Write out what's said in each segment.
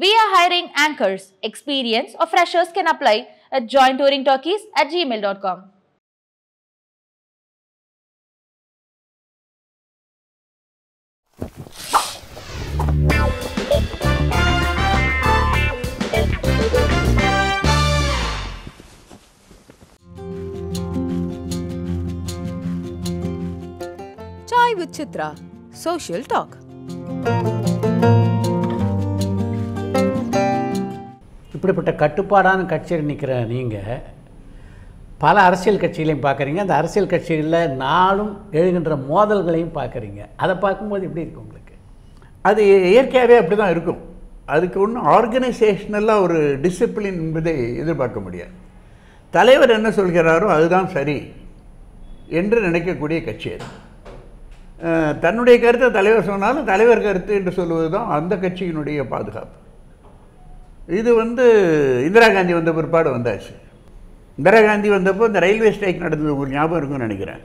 We are hiring anchors. Experience or freshers can apply at jointouringturkeys at gmail.com. Chai with Chitra. Social talk. இப்படிப்பட்ட கட்டுப்பாடான கட்சியில் நிற்கிற நீங்கள் பல அரசியல் கட்சிகளையும் பார்க்குறீங்க. அந்த அரசியல் கட்சிகளில் நாளும் எழுகின்ற மோதல்களையும் பார்க்குறீங்க. அதை பார்க்கும்போது எப்படி இருக்கும் உங்களுக்கு? அது இயற்கையாகவே அப்படி தான் இருக்கும். அதுக்கு ஒன்றும் ஆர்கனைசேஷனலாக ஒரு டிசிப்ளின் என்பதை எதிர்பார்க்க முடியாது. தலைவர் என்ன சொல்கிறாரோ அதுதான் சரி என்று நினைக்கக்கூடிய கட்சி அது. தன்னுடைய கருத்தை தலைவர் சொன்னாலும் தலைவர் கருத்து என்று சொல்வது தான் அந்த கட்சியினுடைய பாதுகாப்பு. இது வந்து இந்திரா காந்தி வந்த பிற்பாடு வந்தாச்சு. இந்திரா காந்தி வந்தப்போ இந்த ரயில்வே ஸ்ட்ரைக் நடந்தது ஒரு ஞாபகம் இருக்கும்னு நினைக்கிறேன்.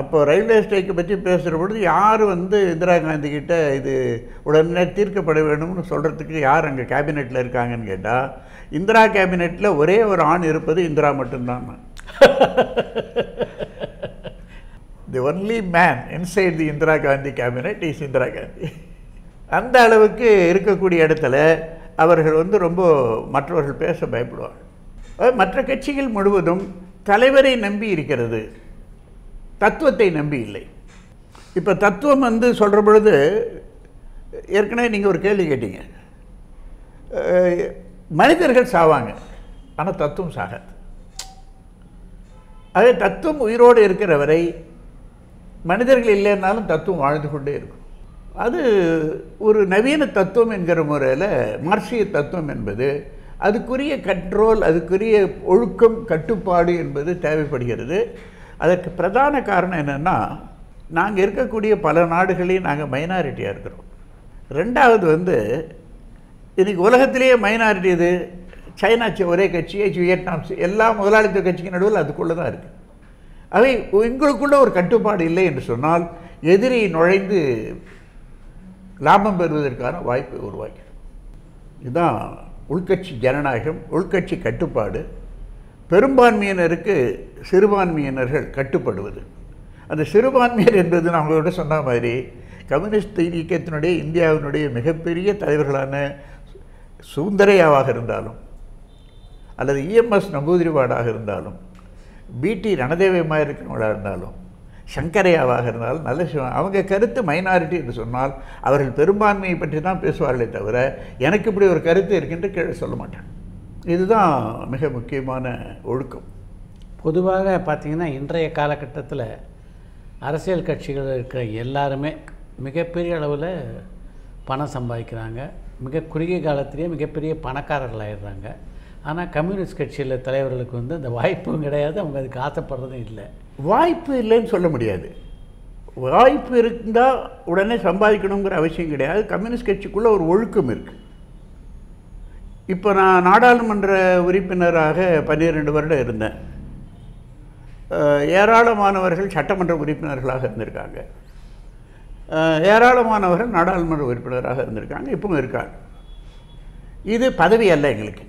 அப்போ ரயில்வே ஸ்ட்ரைக்கை பற்றி பேசுகிற பொழுது யார் வந்து இந்திரா காந்தி கிட்ட இது உடனே தீர்க்கப்பட வேணும்னு சொல்கிறதுக்கு யார் அங்கே கேபினெட்டில் இருக்காங்கன்னு கேட்டால் இந்திரா கேபினெட்டில் ஒரே ஒரு ஆண் இருப்பது இந்திரா மட்டும்தான். The only man inside the Indira Gandhi cabinet is Indira Gandhi அந்த அளவுக்கு இருக்கக்கூடிய இடத்துல அவர்கள் வந்து ரொம்ப மற்றவர்கள் பேச பயப்படுவார்கள். மற்ற கட்சிகள் முழுவதும் தலைவரை நம்பி இருக்கிறது தத்துவத்தை நம்பி இல்லை. இப்போ தத்துவம் வந்து சொல்கிற பொழுது ஏற்கனவே நீங்கள் ஒரு கேள்வி கேட்டீங்க. மனிதர்கள் சாவாங்க ஆனால் தத்துவம் சாகாது. அதே தத்துவம் உயிரோடு இருக்கிற வரை மனிதர்கள் இல்லைன்னாலும் தத்துவம் வாழ்ந்து கொண்டே இருக்கும். அது ஒரு நவீன தத்துவம் என்கிற முறையில் மார்க்சிய தத்துவம் என்பது அதுக்குரிய கண்ட்ரோல் அதுக்குரிய ஒழுக்கம் கட்டுப்பாடு என்பது தேவைப்படுகிறது. அதற்கு பிரதான காரணம் என்னென்னா நாங்கள் இருக்கக்கூடிய பல நாடுகளையும் நாங்கள் மைனாரிட்டியாக இருக்கிறோம். ரெண்டாவது வந்து இன்றைக்கி உலகத்திலேயே மைனாரிட்டி இது சைனா ஒரே கட்சி வியட்நாம் எல்லா முதலாளித்துவ கட்சிக்கு நடுவில் அதுக்குள்ளே தான் இருக்குது அவை எங்களுக்குள்ள ஒரு கட்டுப்பாடு இல்லை என்று சொன்னால் எதிரி நுழைந்து லாபம் பெறுவதற்கான வாய்ப்பை உருவாக்கிறது இதுதான் உள்கட்சி ஜனநாயகம் உள்கட்சி கட்டுப்பாடு. பெரும்பான்மையினருக்கு சிறுபான்மையினர்கள் கட்டுப்படுவது. அந்த சிறுபான்மையர் என்பது நான் உங்களோட சொன்ன மாதிரி கம்யூனிஸ்ட் இயக்கத்தினுடைய இந்தியாவினுடைய மிகப்பெரிய தலைவர்களான சுந்தரையாவாக இருந்தாலும் அல்லது இஎம்எஸ் நம்பூதிரிவாடாக இருந்தாலும் பிடி ரணதேவமாக இருக்கிறவங்களாக இருந்தாலும் சங்கரையாவாக இருந்தால் நல்ல சிவம் அவங்க கருத்து மைனாரிட்டி என்று சொன்னால் அவர்கள் பெரும்பான்மையை பற்றி தான் பேசுவார்களே தவிர எனக்கு இப்படி ஒரு கருத்து இருக்குன்ற கீழே சொல்ல மாட்டாங்க. இதுதான் மிக முக்கியமான ஒழுக்கம். பொதுவாக பார்த்திங்கன்னா இன்றைய காலகட்டத்தில் அரசியல் கட்சிகள் இருக்கிற எல்லாருமே மிகப்பெரிய அளவில் பணம் சம்பாதிக்கிறாங்க. மிக குறுகிய காலத்திலேயே மிகப்பெரிய பணக்காரர்களாயிடுறாங்க. ஆனால் கம்யூனிஸ்ட் கட்சியில் தலைவர்களுக்கு வந்து அந்த வாய்ப்பும் கிடையாது அவங்க அதுக்கு ஆசைப்படுறதும் இல்லை. வாய்ப்பு இல்லைன்னு சொல்ல முடியாது. வாய்ப்பு இருந்தால் உடனே சம்பாதிக்கணுங்கிற அவசியம் கிடையாது. கம்யூனிஸ்ட் கட்சிக்குள்ளே ஒரு ஒழுக்கம் இருக்குது இப்போ நான் நாடாளுமன்ற உறுப்பினராக பன்னிரெண்டு வருடம் இருந்தேன். ஏராளமானவர்கள் சட்டமன்ற உறுப்பினர்களாக இருந்திருக்காங்க. ஏராளமானவர்கள் நாடாளுமன்ற உறுப்பினராக இருந்திருக்காங்க இப்பவும் இருக்காங்க. இது பதவி அல்ல எங்களுக்கு.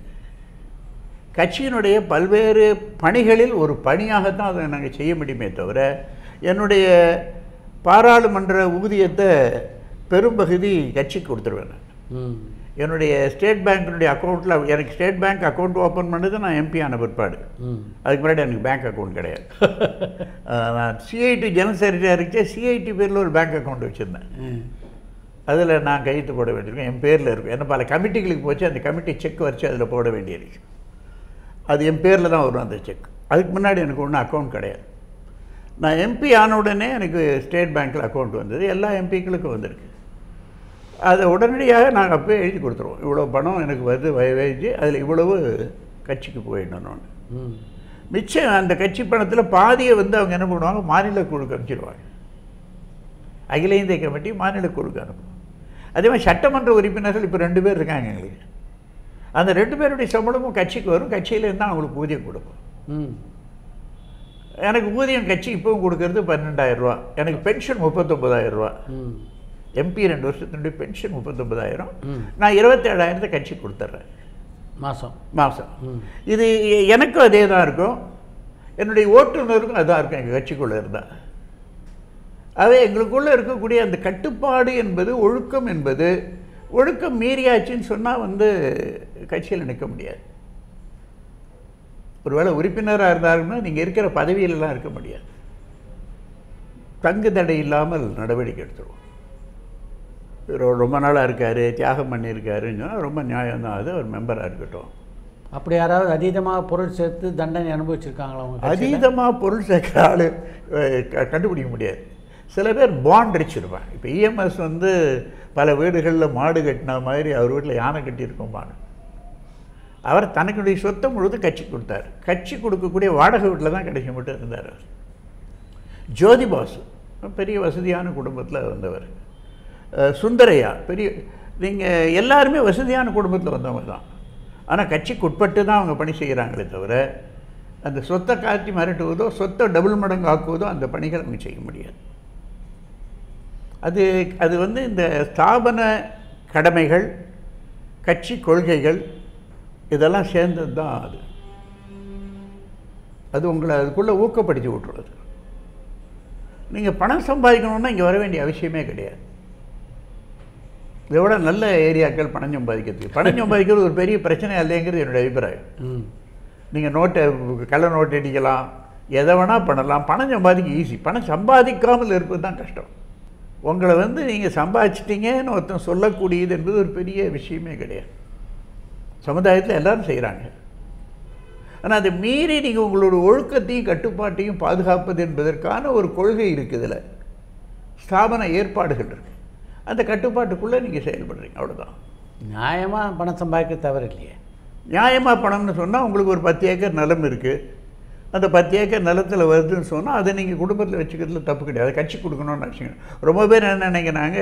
கட்சியினுடைய பல்வேறு பணிகளில் ஒரு பணியாகத்தான் அதை நாங்கள் செய்ய முடியுமே தவிர என்னுடைய பாராளுமன்ற ஊதியத்தை பெரும்பகுதி கட்சிக்கு கொடுத்துருவேன் நான். என்னுடைய ஸ்டேட் பேங்க்கினுடைய அக்கௌண்ட்டில் எனக்கு ஸ்டேட் பேங்க் அக்கௌண்ட் ஓப்பன் பண்ணது நான் எம்பி ஆன பிற்பாடு. அதுக்கு முன்னாடி எனக்கு பேங்க் அக்கௌண்ட் கிடையாது. நான் சிஐடி ஜெனரல் செக்ரட்டரியாக இருக்கே சிஐடி பேரில் ஒரு பேங்க் அக்கௌண்ட் வச்சுருந்தேன். அதில் நான் கையெழுத்து போட வேண்டியிருக்கும் என் பேரில் இருக்கும். ஏன்னா பல கமிட்டிகளுக்கு போச்சு அந்த கமிட்டி செக் வச்சு அதில் போட வேண்டியிருக்கு. அது என் பேரில் தான் வரும் அந்த செக் அதுக்கு முன்னாடி எனக்கு ஒன்றும் அக்கௌண்ட் கிடையாது. நான் எம்பி ஆன உடனே எனக்கு ஸ்டேட் பேங்க்கில் அக்கௌண்ட் வந்தது. எல்லா எம்பிக்களுக்கும் வந்திருக்கு. அதை உடனடியாக நாங்கள் அப்போயே எழுதி கொடுத்துருவோம். இவ்வளோ பணம் எனக்கு வருது வயவேஜ் அதில் இவ்வளவு கட்சிக்கு போயிடணும்னு ம். மிச்சம் அந்த கட்சி பணத்தில் பாதியை வந்து அவங்க என்ன பண்ணுவாங்க? மாநில குழுக்கு அனுப்பிச்சிடுவாங்க அகில இந்திய கமிட்டி மாநில குழுக்கு அனுப்பும். அதே மாதிரி சட்டமன்ற உறுப்பினர்கள் இப்போ ரெண்டு பேர் இருக்காங்க எங்களுக்கு. அந்த ரெண்டு பேருடைய சம்பளமும் கட்சிக்கு வரும். கட்சியிலேருந்து தான் அவங்களுக்கு ஊதியம் கொடுக்கும் ம். எனக்கு ஊதியம் கட்சி இப்பவும் கொடுக்கறது பன்னெண்டாயிரம் ரூபா எனக்கு பென்ஷன் முப்பத்தொம்பதாயிரம் ரூபா ம். எம்பி ரெண்டு வருஷத்தினுடைய பென்ஷன் முப்பத்தொம்பதாயிரம் நான் இருபத்தேழாயிரத்தை கட்சி கொடுத்துட்றேன். மாதம் மாதம் இது எனக்கும் அதே தான் இருக்கும். என்னுடைய ஓட்டுநருக்கும் அதான் இருக்கும். எங்கள் கட்சிக்குள்ளே இருந்தால் அவை எங்களுக்குள்ளே இருக்கக்கூடிய அந்த கட்டுப்பாடு என்பது ஒழுக்கம் என்பது ஒழுக்கம் மீறியாச்சுன்னு சொன்னால் வந்து கட்சியில் நிற்க முடியாது. ஒருவேளை உறுப்பினராக இருந்தாருன்னா நீங்கள் இருக்கிற பதவியிலலாம் இருக்க முடியாது. தங்கு தடை இல்லாமல் நடவடிக்கை எடுத்துருவோம். ரொம்ப நாளாக இருக்கார் தியாகம் பண்ணியிருக்காருன்னு சொன்னால் ரொம்ப நியாயம்தான் அது அவர் மெம்பராக இருக்கட்டும். அப்படி யாராவது அதீதமாக பொருள் சேர்த்து தண்டனை அனுபவிச்சிருக்காங்களா அவங்க? அதீதமாக பொருள் சேர்க்குற ஆள் கண்டுபிடிக்க முடியாது. சில பேர் பாண்ட் அடிச்சிருப்பாங்க. இப்போ இஎம்எஸ் வந்து பல வீடுகளில் மாடு கட்டின மாதிரி அவர் வீட்டில் யானை கட்டியிருக்கோம்பாங்க. அவர் தனக்குடைய சொத்தை முழுது கட்சி கொடுத்தார். கட்சி கொடுக்கக்கூடிய வாடகை வீட்டில் தான் கடைசி மட்டும் இருந்தார் அவர். ஜோதி பாசு பெரிய வசதியான குடும்பத்தில் வந்தவர். சுந்தரையா பெரிய நீங்கள் எல்லாருமே வசதியான குடும்பத்தில் வந்தவங்க தான். ஆனால் கட்சிக்கு உட்பட்டு தான் அவங்க பணி செய்கிறாங்களே தவிர அந்த சொத்தை காட்டி மிரட்டுவதோ சொத்தை டபுள் மடங்கு ஆக்குவதோ அந்த பணிகள் அவங்க செய்ய முடியாது. அது அது வந்து இந்த ஸ்தாபன கடமைகள் கட்சி கொள்கைகள் இதெல்லாம் சேர்ந்தது தான் அது. அது உங்களை அதுக்குள்ளே ஊக்கப்படுத்தி விட்டுறது நீங்கள் பணம் சம்பாதிக்கணுன்னா இங்கே வர வேண்டிய அவசியமே கிடையாது. இதை விட நல்ல ஏரியாக்கள் பணம் சம்பாதிக்கிறதுக்கு. பணம் சம்பாதிக்கிறது ஒரு பெரிய பிரச்சனை இல்லைங்கிறது என்னுடைய அபிப்பிராயம். நீங்கள் நோட்டை கள்ள நோட்டு அடிக்கலாம் எதை வேணால் பண்ணலாம். பணம் சம்பாதிக்க ஈஸி பணம் சம்பாதிக்காமல் இருப்பது தான் கஷ்டம். உங்களை வந்து நீங்கள் சம்பாதிச்சிட்டீங்கன்னு ஒருத்தன் சொல்லக்கூடியது என்பது ஒரு பெரிய விஷயமே கிடையாது. சமுதாயத்தில் எல்லாரும் செய்கிறாங்க ஆனால் அதை மீறி நீங்கள் உங்களோட ஒழுக்கத்தையும் கட்டுப்பாட்டையும் பாதுகாப்பது என்பதற்கான ஒரு கொள்கை இருக்குது இதில். ஸ்தாபன ஏற்பாடுகள் இருக்குது அந்த கட்டுப்பாட்டுக்குள்ளே நீங்கள் செயல்படுறீங்க. அவ்வளோதான் நியாயமாக பணம் சம்பாதிக்க தவறு இல்லையே. நியாயமாக பணம்னு சொன்னால் உங்களுக்கு ஒரு பத்து ஏக்கர் நிலம் இருக்குது அந்த பத்து ஏக்கர் நிலத்தில் வருதுன்னு சொன்னால் அதை நீங்கள் குடும்பத்தில் வச்சுக்கிறதுல தப்பு கிடையாது. கட்சி கொடுக்கணும்னு வச்சுக்கணும் ரொம்ப பேர் என்ன நினைக்கிறாங்க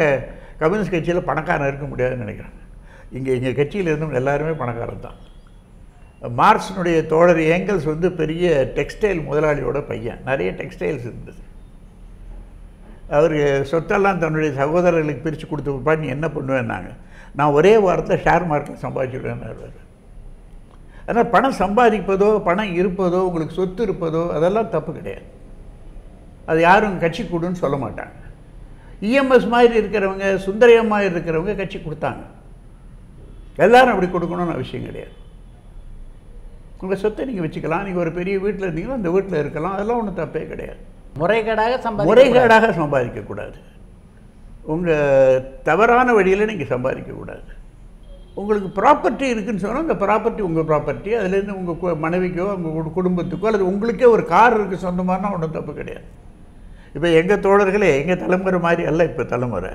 கம்யூனிஸ்ட் கட்சியில் பணக்காரன் இருக்க முடியாதுன்னு நினைக்கிறாங்க. இங்கே எங்கள் கட்சியில் இருந்தும் எல்லாருமே பணக்காரன் தான். மார்க்ஸினுடைய தோழர் ஏங்கல்ஸ் வந்து பெரிய டெக்ஸ்டைல் முதலாளியோட பையன். நிறைய டெக்ஸ்டைல்ஸ் இருந்தது. அவர் சொத்தெல்லாம் தன்னுடைய சகோதரர்களுக்கு பிரித்து கொடுத்து நீ என்ன பண்ணுவேன்னாங்க? நான் ஒரே வாரத்தில் ஷேர் மார்க்கெட் சம்பாதிச்சுடுவேன்னு அதனால் பணம் சம்பாதிப்பதோ பணம் இருப்பதோ உங்களுக்கு சொத்து இருப்பதோ அதெல்லாம் தப்பு கிடையாது. அது யாரும் கட்சி கொடுன்னு சொல்ல மாட்டாங்க. இஎம்எஸ் மாதிரி இருக்கிறவங்க சுந்தரியம்மா இருக்கிறவங்க கட்சி கொடுத்தாங்க. எல்லாரும் அப்படி கொடுக்கணும்னு அவசியம் கிடையாது. உங்கள் சொத்தை நீங்கள் வச்சுக்கலாம். நீங்கள் ஒரு பெரிய வீட்டில் இருந்தீங்கன்னா அந்த வீட்டில் இருக்கலாம். அதெல்லாம் ஒன்றும் தப்பே கிடையாது. முறைகேடாக சம்பாதிக்க முறைகேடாக சம்பாதிக்கக்கூடாது. உங்கள் தவறான வழியில் நீங்கள் சம்பாதிக்கக்கூடாது. உங்களுக்கு ப்ராப்பர்ட்டி இருக்குன்னு சொன்னால் அந்த ப்ராப்பர்ட்டி உங்கள் ப்ராப்பர்ட்டி அதுலேருந்து உங்கள் மனைவிக்கோ உங்கள் குடும்பத்துக்கோ அல்லது உங்களுக்கே ஒரு கார் இருக்குது சொந்தமானா ஒன்றும் தப்பு கிடையாது. இப்போ எங்கள் தோழர்களே எங்கள் தலைமுறை மாதிரி அல்ல இப்போ தலைமுறை.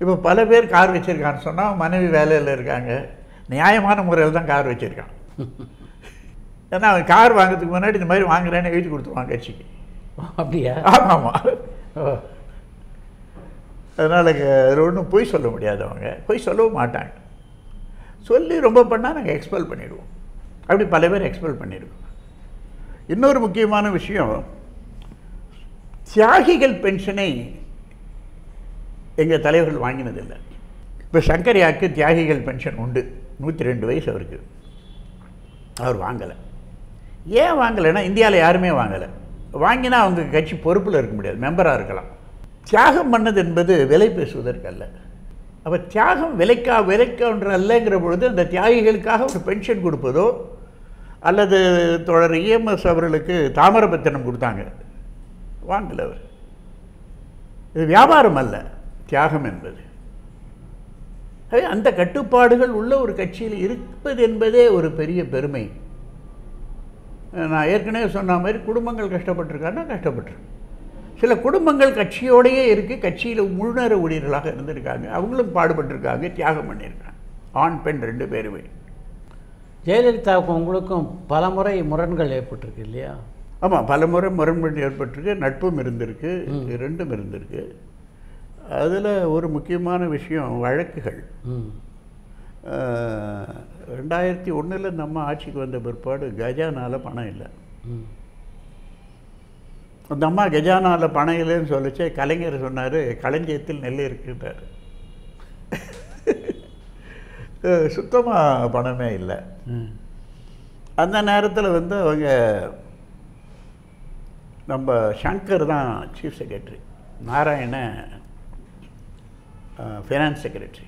இப்போ பல பேர் கார் வச்சுருக்கான்னு சொன்னால் மனைவி வேலையில் இருக்காங்க. நியாயமான முறையில் தான் கார் வச்சுருக்கான். ஏன்னா அவன் கார் வாங்குறதுக்கு முன்னாடி இந்த மாதிரி வாங்குறேன்னு எழுதி கொடுத்துருவான் கட்சிக்கு. அப்படியா? ஆமாம் ஆமாம் ஓ. அதனால் ஒன்றும் பொய் சொல்ல முடியாது அவங்க. பொய் சொல்லவும் மாட்டாங்க. சொல்லி ரொம்ப பண்ணால் நாங்கள் எக்ஸ்பெல் பண்ணிடுவோம். அப்படி பல பேர் எக்ஸ்பெல் பண்ணிடுவோம் இன்னொரு முக்கியமான விஷயம் தியாகிகள் பென்ஷனை எங்கள் தலைவர்கள் வாங்கினதில்லை. இப்போ சங்கரியாவுக்கு தியாகிகள் பென்ஷன் உண்டு. நூற்றி ரெண்டு வயசு அவருக்கு. அவர் வாங்கலை. ஏன் வாங்கலைன்னா இந்தியாவில் யாருமே வாங்கலை. வாங்கினா அவங்க கட்சி பொறுப்பில் இருக்க முடியாது. மெம்பராக இருக்கலாம். தியாகம் பண்ணது என்பது விலை பேசுவதற்கு அல்ல. அப்போ தியாகம் விலைக்கா விலைக்கொன்று அல்லங்கிற பொழுது அந்த தியாகிகளுக்காக ஒரு பென்ஷன் கொடுப்பதோ அல்லது தொடர் இஎம்எஸ் அவர்களுக்கு தாமிரபத்திரம் கொடுத்தாங்க. வாங்கல அவர். இது வியாபாரம் அல்ல தியாகம் என்பது. அந்த கட்டுப்பாடுகள் உள்ள ஒரு கட்சியில் இருப்பது என்பதே ஒரு பெரிய பெருமை. நான் ஏற்கனவே சொன்ன மாதிரி குடும்பங்கள் கஷ்டப்பட்டிருக்காருன்னா கஷ்டப்பட்டிருக்கு சில குடும்பங்கள் கட்சியோடையே இருக்குது கட்சியில் முழுநேர ஊழியர்களாக இருந்திருக்காங்க. அவங்களும் பாடுபட்டிருக்காங்க தியாகம் பண்ணியிருக்காங்க. ஆண் பெண் ரெண்டு பேருமே. ஜெயலலிதாவுக்கும் உங்களுக்கும் பல முறை முரண்கள் ஏற்பட்டிருக்கு இல்லையா? ஆமாம் பல முறை முரண்பாடு ஏற்பட்டிருக்கு நட்பும் இருந்திருக்கு ரெண்டும் இருந்திருக்கு. அதில் ஒரு முக்கியமான விஷயம் வழக்குகள். ரெண்டாயிரத்தி ஒன்றில் நம்ம ஆட்சிக்கு வந்த பிற்பாடு கஜானால பணம் இல்லை. அந்த அம்மா கஜானாவில் பணம் இல்லைன்னு சொல்லிச்சு. கலைஞர் சொன்னார் களஞ்சியத்தில் நெல் இருக்குன்றார். சுத்தமாக பணமே இல்லை. அந்த நேரத்தில் வந்து அவங்க நம்ம சங்கர் தான் chief secretary Narayana finance secretary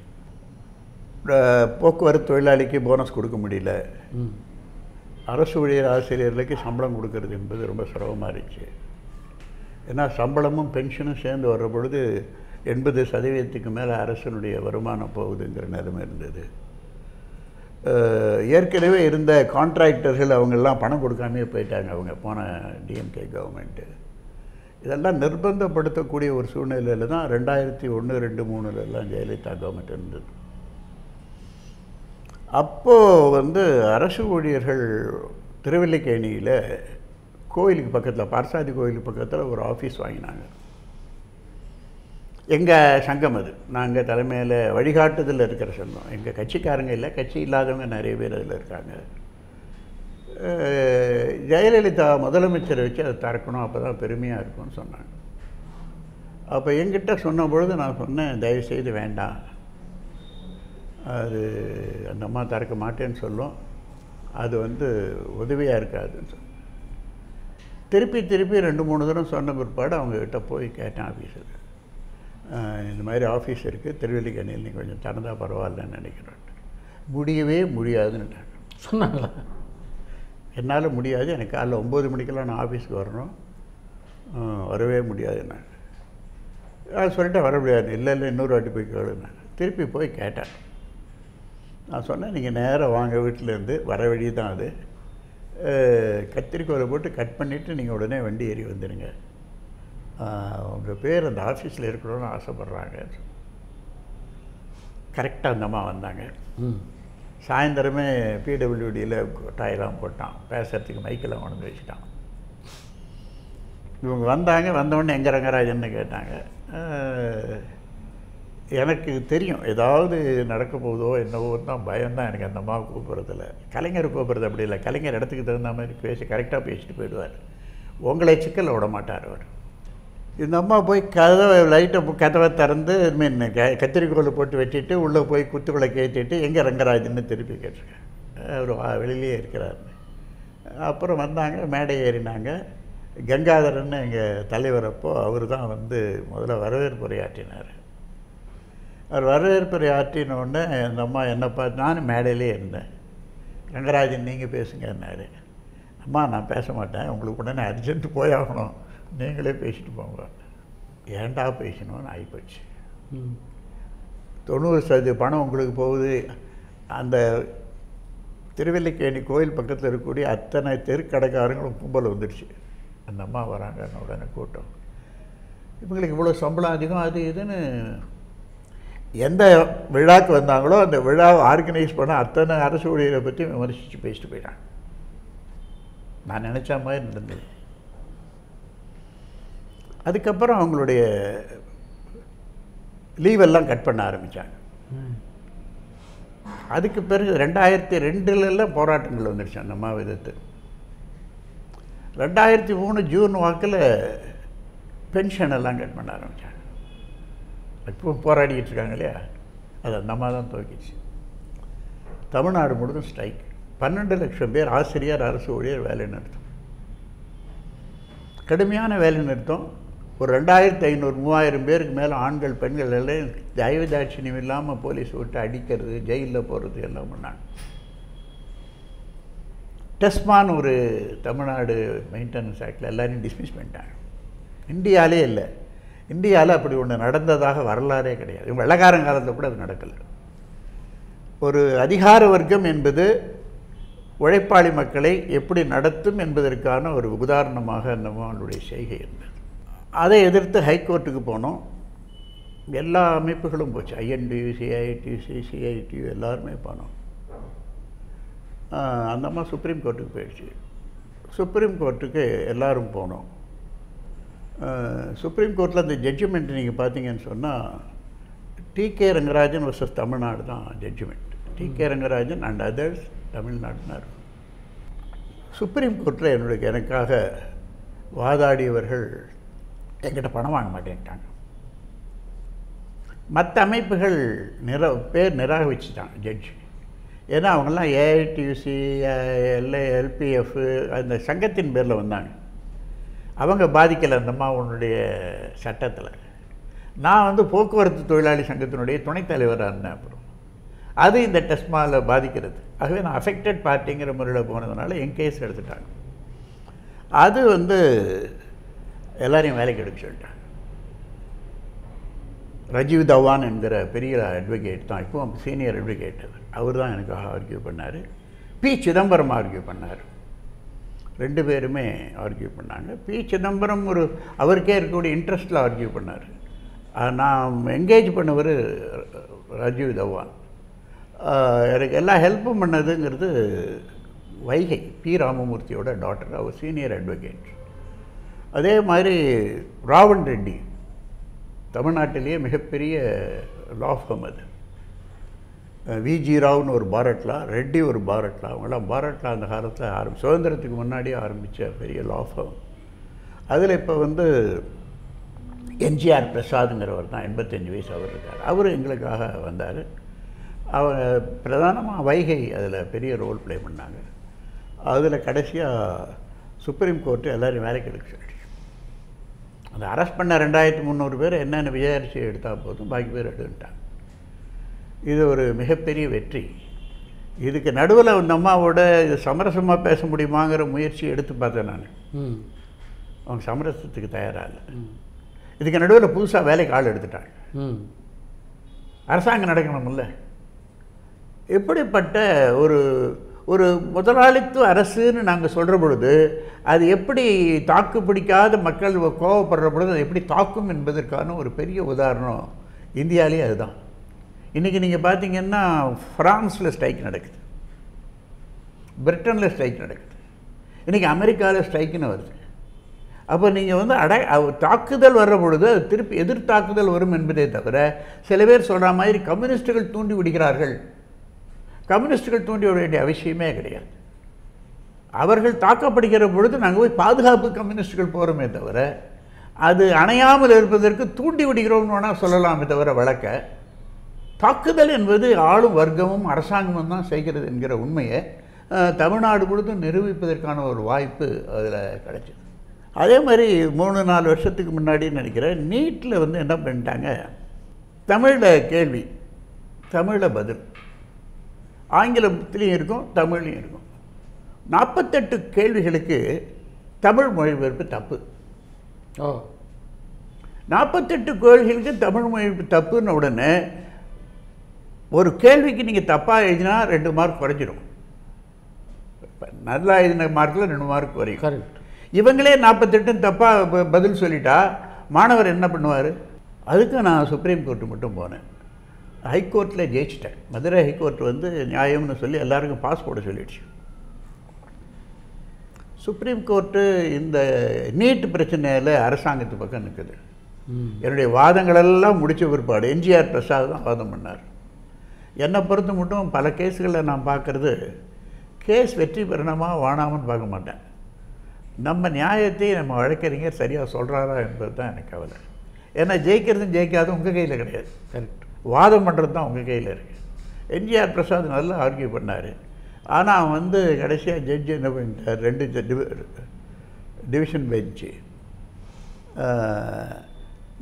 போக்குவரத்து தொழிலாளிக்கு போனஸ் கொடுக்க முடியல. அரசு ஊழியர் ஆசிரியர்களுக்கு சம்பளம் கொடுக்கறது என்பது ரொம்ப சிரமமாக இருந்துச்சு. ஏன்னா சம்பளமும் பென்ஷனும் சேர்ந்து வர்ற பொழுது எண்பது சதவீதத்துக்கு மேலே அரசனுடைய வருமானம் போகுதுங்கிற நிலைமை இருந்தது. ஏற்கனவே இருந்த கான்ட்ராக்டர்கள் அவங்கெல்லாம் பணம் கொடுக்காமே போயிட்டாங்க அவங்க போன டிஎம்கே கவர்மெண்ட்டு இதெல்லாம் நிர்பந்தப்படுத்தக்கூடிய ஒரு சூழ்நிலையில் தான் ரெண்டாயிரத்தி ஒன்று ரெண்டு மூணுலலாம் ஜெயலலிதா கவர்மெண்ட் இருந்தது. அப்போது வந்து அரசு ஊழியர்கள் திருவல்லிக்கேணியில் கோயிலுக்கு பக்கத்தில் பார்சாதி கோயிலுக்கு பக்கத்தில் ஒரு ஆஃபீஸ் வாங்கினாங்க. எங்கள் சங்கம் அது. நாங்கள் தலைமையில் வழிகாட்டுதலில் இருக்கிற சங்கம். எங்கள் கட்சிக்காரங்க இல்லை கட்சி இல்லாதவங்க நிறைய பேர் அதில் இருக்காங்க. ஜெயலலிதா முதலமைச்சரை வச்சு அதை திறக்கணும் அப்போ தான் பெருமையாக இருக்கும்னு சொன்னாங்க. அப்போ என்கிட்ட சொன்ன பொழுது நான் சொன்னேன் தயவுசெய்து வேண்டாம். அது அந்த அம்மா திறக்க மாட்டேன்னு சொல்லும். அது வந்து உதவியாக இருக்காதுன்னு சொன்னேன். திருப்பி திருப்பி ரெண்டு மூணு தடவை சொன்ன பிற்பாடு அவங்கக்கிட்ட போய் கேட்டேன் ஆஃபீஸில் இந்த மாதிரி ஆஃபீஸ் இருக்குது திருவல்லிக்கண்ணியில் நீ கொஞ்சம் திறந்தால் பரவாயில்லன்னு நினைக்கிறேன். முடியவே முடியாதுன்னுட்டாங்க சொன்னாங்களா? என்னால் முடியாது எனக்கு காலைல ஒம்பது மணிக்கெல்லாம் நான் ஆஃபீஸ்க்கு வரணும். வரவே முடியாதுன்னாங்க நான் சொல்லிட்டேன் வர முடியாது இல்லை இல்லை இன்னொரு வாட்டி போய் கேளுன்னாங்க திருப்பி போய் கேட்டேன். நான் சொன்னேன் நீங்கள் நேராக வாங்க வீட்டிலேருந்து வர வழி தான் அது. கத்திரிக்கோலை போட்டு கட் பண்ணிவிட்டு நீங்கள் உடனே வண்டி ஏறி வந்துடுங்க உங்கள் பேர் அந்த ஆஃபீஸில் இருக்கணும்னு ஆசைப்பட்றாங்க. கரெக்டாக அந்த அம்மா வந்தாங்க. சாயந்தரமே பிடபிள்யூடியில் கொட்டாயெல்லாம் போட்டான். பேசுறதுக்கு மைக்கெல்லாம் கொண்டு வந்து வச்சுட்டான். இவங்க வந்தாங்க வந்தவுடனே எங்க ரங்கராஜன்னு கேட்டாங்க. எனக்கு தெரியும். ஏதாவது நடக்க போகுதோ என்னவோ தான் பயம்தான் எனக்கு அந்த அம்மா கூப்பிட்றதில்ல கலைஞர் கூப்பிட்றது அப்படி இல்லை. கலைஞர் இடத்துக்கு தகுந்த மாதிரி பேசி கரெக்டாக பேசிட்டு போயிடுவார். உங்களை சிக்கலில் விட மாட்டார் அவர். இந்த அம்மா போய் கதவை லைட்டை கதவை திறந்து மீன் க கத்திரிக்கோலை போட்டு வெட்டிட்டு உள்ளே போய் குத்துக்குள்ளே கேட்டிட்டு எங்கே ரங்கராஜன்னு திருப்பி கேட்டிருக்கேன் அவர் வா- வெளியிலேயே இருக்கிறார். அப்புறம் வந்தாங்க மேடை ஏறினாங்க. கங்காதரன்னு எங்கள் தலைவர் அப்போ அவர் தான் வந்து முதல்ல வரவேற்பு உரையாற்றினார் அவர் வரவேற்புரை ஆற்றின உடனே அந்த அம்மா என்னை பார்த்து நானும் மேடையிலே இருந்தேன். ரங்கராஜன் நீங்கள் பேசுங்கன்னாரு. அம்மா நான் பேச மாட்டேன். உங்களுக்கு உடனே அர்ஜென்ட் போயாகணும். நீங்களே பேசிட்டு போங்க. ஏன்டா பேசணும்னு ஆகிப்போச்சு தொண்ணூறு சதவீத பணம் உங்களுக்கு போகுது. அந்த திருவல்லிக்கேணி கோயில் பக்கத்தில் இருக்கக்கூடிய அத்தனை தெருக்கடைக்காரங்களும் கும்பல் வந்துடுச்சு அந்த அம்மா வராங்கன்னு உடனே கூட்டம். இவங்களுக்கு இவ்வளோ சம்பளம் அதிகம் அது இதுன்னு எந்த விழாக்கு வந்தாங்களோ அந்த விழாவை ஆர்கனைஸ் பண்ண அத்தனை அரசு ஊழியரை பற்றி விமர்சித்து பேசிட்டு போயிட்டான் நான் நினச்ச மாதிரி நடந்தது. அதுக்கப்புறம் அவங்களுடைய லீவெல்லாம் கட் பண்ண ஆரம்பித்தாங்க அதுக்கு பிறகு ரெண்டாயிரத்தி ரெண்டுலலாம் போராட்டங்கள் வந்துடுச்சு அந்த அம்மாவை ரெண்டாயிரத்தி மூணு ஜூன் வாக்கில் பென்ஷன் எல்லாம் கட் பண்ண ஆரம்பித்தாங்க இப்போ போராடிக்கிட்டு இருக்காங்க இல்லையா? அது அந்த அம்மா தான் துவக்கிச்சு தமிழ்நாடு முழுதும் ஸ்ட்ரைக் பன்னெண்டு லட்சம் பேர் ஆசிரியர் அரசு ஊழியர் வேலை நிறுத்தம். கடுமையான வேலை நிறுத்தம். ஒரு ரெண்டாயிரத்தி ஐநூறு மூவாயிரம் பேருக்கு மேலே ஆண்கள் பெண்கள் எல்லாம் தயவு தாட்சியம் இல்லாமல் போலீஸ் விட்டு அடிக்கிறது ஜெயிலில் போகிறது எல்லாம் பண்ணாங்க டெஸ்மான் ஒரு தமிழ்நாடு மெயின்டெனன்ஸ் ஆக்டில் எல்லாரையும் டிஸ்மிஸ் பண்ணிட்டாங்க. இந்தியாவிலே இல்லை. இந்தியாவில் அப்படி ஒன்று நடந்ததாக வரலாறே கிடையாது. இவங்க வெள்ளக்காரன் காலத்தில் கூட அது நடக்கலை. ஒரு அதிகார வர்க்கம் என்பது உழைப்பாளி மக்களை எப்படி நடத்தும் என்பதற்கான ஒரு உதாரணமாக நம்மளுடைய செய்கை இருந்தது. அதை எதிர்த்து ஹைகோர்ட்டுக்கு போனோம். எல்லா அமைப்புகளும் போச்சு. ஐஎன்டியூ சிஐடியூசி சிஐடியூ எல்லாருமே போனோம். ஆஹ் அந்த அம்மா சுப்ரீம் கோர்ட்டுக்கு போயிடுச்சு. சுப்ரீம் கோர்ட்டுக்கு எல்லோரும் போனோம். சுப்ரீம் கோர்ட்டில் அந்த ஜட்ஜ்மெண்ட் நீங்கள் பார்த்தீங்கன்னு சொன்னால் T K Rangarajan versus Tamil Nadu தான் judgment T K Rangarajan and others தமிழ்நாடுனா இருக்கும் சுப்ரீம் கோர்ட்டில் என்னுடைய எனக்காக வாதாடியவர்கள் என்கிட்ட பணம் வாங்க மாட்டேன்ட்டாங்க. மற்ற அமைப்புகள் நிர பேர் நிராகரிச்சிட்டாங்க ஜட்ஜி ஏன்னா அவங்கெல்லாம் ஏஐடியூசி எல்ஏ எல்பிஎஃப் அந்த சங்கத்தின் பேரில் வந்தாங்க. அவங்க பாதிக்கலை அந்தம்மா உன்னுடைய சட்டத்தில். நான் வந்து போக்குவரத்து தொழிலாளி சங்கத்தினுடைய துணைத் தலைவராக இருந்தேன் அப்புறம். அது இந்த டெஸ்மாவில் பாதிக்கிறது. ஆகவே நான் அஃபெக்டட் பார்ட்டிங்கிற முறையில் போனதுனால என் கேஸ் எடுத்துட்டாங்க. அது வந்து எல்லாரையும் வேலைக்கு எடுக்க சொல்லிட்டாங்க. ரஜீவ் தவான் என்கிற பெரிய அட்வொகேட் தான். இப்போ சீனியர் அட்வொகேட் அவர் அவர் தான் எனக்காக ஆர்கியூ பண்ணார். பி சிதம்பரம் ஆர்கியூ பண்ணார். ரெண்டு பேருமே ஆர்கியூ பண்ணாங்க. பி சிதம்பரம் ஒரு அவருக்கே இருக்கக்கூடிய இன்ட்ரெஸ்ட்டில் ஆர்கியூ பண்ணார். நான் என்கேஜ் பண்ணவர் ராஜீவ் தவான். எனக்கு எல்லா ஹெல்ப்பும் பண்ணதுங்கிறது வைகை பி ராமமூர்த்தியோட டாக்டர் அவர் சீனியர் அட்வொகேட் அதே மாதிரி ராவன் ரெட்டி தமிழ்நாட்டிலேயே மிகப்பெரிய லா firm அது. விஜி ராவ்னு ஒரு பாரட்லா ரெட்டி ஒரு பாரட்லா அவங்களாம் பாரட்லா அந்த காலத்தில் ஆரம்பி சுதந்திரத்துக்கு முன்னாடியே ஆரம்பித்த பெரிய லா அதில் இப்போ வந்து எம்ஜிஆர் பிரசாதுங்கிறவர் தான் எண்பத்தஞ்சு வயசு அவர் இருக்கார். அவர் எங்களுக்காக வந்தார். அவர் பிரதானமாக வைகை அதில் பெரிய ரோல் ப்ளே பண்ணாங்க. அதில் கடைசியாக சுப்ரீம் கோர்ட்டு எல்லோரும் வேலைக்கு எடுக்க சொல்லிடுச்சு அந்த அரெஸ்ட் பண்ண ரெண்டாயிரத்தி முந்நூறு பேர் என்னென்ன விசாரிச்சு எடுத்தால் போதும் பாக்கி பேர் எடுத்துட்டாங்க. இது ஒரு மிகப்பெரிய வெற்றி. இதுக்கு நடுவில் அந்த அம்மாவோட இது சமரசமாக பேச முடியுமாங்கிற முயற்சி எடுத்து பார்த்தேன் நான். ம். அவங்க சமரசத்துக்கு தயாராக இல்லை. இதுக்கு நடுவில் புதுசாக வேலைக்கு ஆள் எடுத்துட்டாங்க. ம். அரசாங்கம் நடக்கணும்ல. எப்படிப்பட்ட ஒரு ஒரு முதலாளித்துவ அரசுன்னு நாங்கள் சொல்கிற பொழுது அது எப்படி தாக்கு பிடிக்காத மக்கள் கோவப்படுற பொழுது அது எப்படி தாக்கும் என்பதற்கான ஒரு பெரிய உதாரணம் இந்தியாவிலே அதுதான். இன்றைக்கி நீங்கள் பார்த்தீங்கன்னா ஃப்ரான்ஸில் ஸ்ட்ரைக் நடக்குது. பிரிட்டனில் ஸ்ட்ரைக் நடக்குது. இன்றைக்கி அமெரிக்காவில் ஸ்ட்ரைக்குன்னு வருது. அப்போ நீங்கள் வந்து அடை தாக்குதல் வர்ற பொழுது அது திருப்பி எதிர் தாக்குதல் வரும் என்பதே தவிர சில பேர் சொல்கிற மாதிரி கம்யூனிஸ்ட்டுகள் தூண்டி விடுகிறார்கள். கம்யூனிஸ்டுகள் தூண்டி விட வேண்டிய அவசியமே கிடையாது. அவர்கள் தாக்கப்படுகிற பொழுது நாங்கள் போய் பாதுகாப்பு கம்யூனிஸ்ட்டுகள் போகிறோமே தவிர அது அணையாமல் இருப்பதற்கு தூண்டி விடுகிறோம்னு வேணால் சொல்லலாமே தவிர வழக்க. தாக்குதல் என்பது ஆளும் வர்க்கமும் அரசாங்கமும் தான் செய்கிறது என்கிற உண்மையை தமிழ்நாடு முழுதும் நிரூபிப்பதற்கான ஒரு வாய்ப்பு அதில் கிடைச்சிது. அதே மாதிரி மூணு நாலு வருஷத்துக்கு முன்னாடி நினைக்கிறேன் நீட்டில் வந்து என்ன பண்ணிட்டாங்க? தமிழில் கேள்வி தமிழில் பதில். ஆங்கிலத்திலையும் இருக்கும் தமிழ்லையும் இருக்கும். நாற்பத்தெட்டு கேள்விகளுக்கு தமிழ் மொழிபெயர்ப்பு தப்பு. ஓ. நாற்பத்தெட்டு கேள்விகளுக்கு தமிழ் மொழிபெயர்ப்பு தப்புன்ன உடனே ஒரு கேள்விக்கு நீங்கள் தப்பாக எழுதினா ரெண்டு மார்க் குறைஞ்சிரும் நல்லா எழுதின மார்க்கில் ரெண்டு மார்க் குறையும். கரெக்ட் இவங்களே நாற்பத்தெட்டும் தப்பாக பதில் சொல்லிட்டா மாணவர் என்ன பண்ணுவார்? அதுக்கு நான் சுப்ரீம் கோர்ட்டு மட்டும் போனேன். ஹைகோர்ட்டில் ஜெயிச்சிட்டேன். மதுரை ஹைகோர்ட் வந்து நியாயம்னு சொல்லி எல்லாருக்கும் பாஸ் போட சொல்லிடுச்சு. சுப்ரீம் கோர்ட்டு இந்த நீட் பிரச்சனையில் அரசாங்கத்து பக்கம் நிற்குது என்னுடைய வாதங்களெல்லாம் முடிச்ச பிற்பாடு எம்ஜிஆர் பிரசாத் தான் வாதம் பண்ணார். என்னை பொறுத்த மட்டும் பல கேஸுகளில் நான் பார்க்குறது கேஸ் வெற்றி பெறணுமா வாணாமன்னு பார்க்க மாட்டேன். நம்ம நியாயத்தை நம்ம வழக்கறிஞர் சரியாக சொல்கிறாரா என்பது தான் எனக்கு கவலை. ஏன்னா ஜெயிக்கிறதும் ஜெயிக்காதும் உங்கள் கையில் கிடையாது. கரெக்ட். வாதம் பண்ணுறது தான் உங்கள் கையில் இருக்குது எம்ஜிஆர் பிரசாத் நல்லா ஆர்கியூ பண்ணார். ஆனால் வந்து கடைசியாக ஜட்ஜி என்ன பண்ணிட்டார்? ரெண்டு டிவிஷன் பெஞ்சு.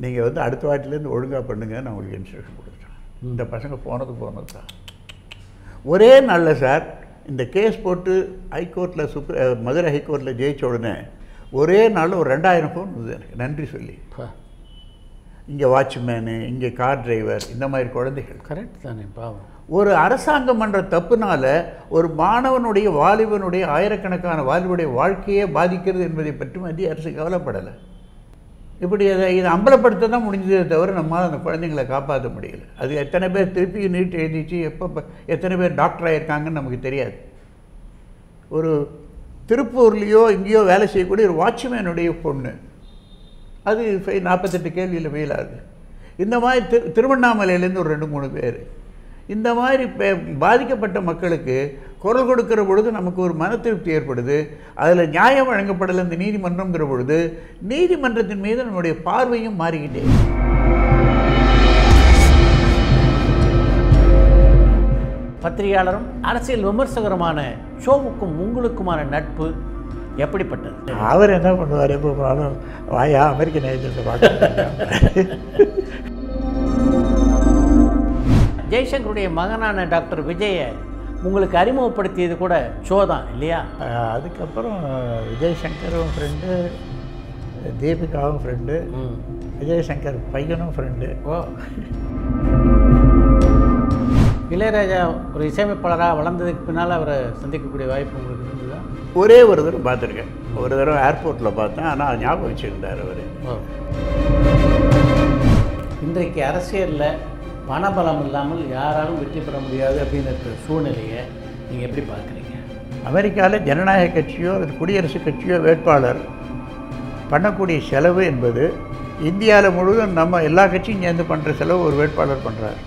நீங்கள் வந்து அடுத்த வாட்டிலேருந்து ஒழுங்காக பண்ணுங்க நான் உங்களுக்கு இன்ஸ்ட்ரக்ஷன் இந்த பசங்க போனது போனது தான். ஒரே நாளில் சார் இந்த கேஸ் போட்டு ஹைகோர்ட்டில் சுப்ர மதுரை ஹைகோர்ட்டில் ஜெயிச்ச உடனே ஒரே நாளில் ஒரு ரெண்டாயிரம் ஃபோன் வந்தது எனக்கு. நன்றி சொல்லி. பா இங்கே வாட்ச்மேனு இங்கே கார் டிரைவர் இந்த மாதிரி குழந்தைகள். கரெக்ட் தானே பாவம். ஒரு அரசாங்கம் பண்ணுற தப்புனால ஒரு மாணவனுடைய வாலிபனுடைய ஆயிரக்கணக்கான வாலிபனுடைய வாழ்க்கையே பாதிக்கிறது என்பதை பற்றி மத்திய அரசு கவலைப்படலை. இப்படி அதை இதை அம்பலப்படுத்த தான் முடிஞ்சதே தவிர நம்மளால் அந்த குழந்தைங்களை காப்பாற்ற முடியல. அது எத்தனை பேர் திருப்பி நீட் எழுதிச்சு எப்போ எத்தனை பேர் டாக்டர் ஆகியிருக்காங்கன்னு நமக்கு தெரியாது. ஒரு திருப்பூர்லேயோ இங்கேயோ வேலை செய்யக்கூடிய ஒரு வாட்ச்மேனுடைய பொண்ணு. அது ஃபெய் நாற்பத்தெட்டு கேள்வியில் ஃபெயில் ஆகுது இந்த மாதிரி திரு திருவண்ணாமலையிலேருந்து ஒரு ரெண்டு மூணு பேர். இந்த மாதிரி பாதிக்கப்பட்ட மக்களுக்கு குரல் கொடுக்கிற பொழுது நமக்கு ஒரு மன திருப்தி ஏற்படுது. அதில் நியாயம் வழங்கப்படலை இந்த நீதிமன்றம்ங்கிற பொழுது நீதிமன்றத்தின் மீது நம்முடைய பார்வையும் மாறிக்கிட்டே. பத்திரிகையாளரும் அரசியல் விமர்சகருமான ஷோவுக்கும் உங்களுக்குமான நட்பு எப்படிப்பட்டது? அவர் என்ன பண்ணுவார்? எப்போ போனாலும் வாயா அமெரிக்கன் ஏஜென்ட்டை பார்க்க. ஜெய்சங்கருடைய மகனான டாக்டர் விஜயை உங்களுக்கு அறிமுகப்படுத்தியது கூட ஷோ தான் இல்லையா? அதுக்கப்புறம் விஜய் சங்கரும் ஃப்ரெண்டு தீபிகாவும் ஃப்ரெண்டு விஜய் சங்கர் பையனும் ஃப்ரெண்டு ஓ. இளையராஜா ஒரு இசையமைப்பாளராக வளர்ந்ததுக்கு பின்னால் அவரை சந்திக்கக்கூடிய வாய்ப்பு உங்களுக்கு இருந்ததா? ஒரே ஒரு தடவை பார்த்துருக்கேன். ஒரு தடவை ஏர்போர்ட்டில் பார்த்தேன். ஆனால் ஞாபகம் வச்சுருந்தார் அவர். ஓ. இன்றைக்கு அரசியலில் பணபலம் இல்லாமல் யாராலும் வெற்றி பெற முடியாது அப்படின்னு இருக்கிற சூழ்நிலையை நீங்கள் எப்படி பார்க்குறீங்க? அமெரிக்காவில் ஜனநாயக கட்சியோ அல்லது குடியரசுக் கட்சியோ வேட்பாளர் பண்ணக்கூடிய செலவு என்பது இந்தியாவில் முழுவதும் நம்ம எல்லா கட்சியும் சேர்ந்து பண்ணுற செலவு ஒரு வேட்பாளர் பண்ணுறார்